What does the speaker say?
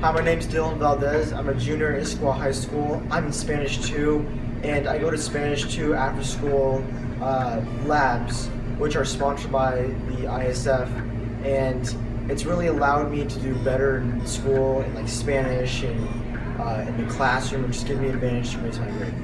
Hi, my name is Dylan Valdez. I'm a junior at Issaquah High School. I'm in Spanish 2, and I go to Spanish 2 after school uh, labs, which are sponsored by the ISF, and it's really allowed me to do better in school in like Spanish and uh, in the classroom, which just given me advantage to raise my grade.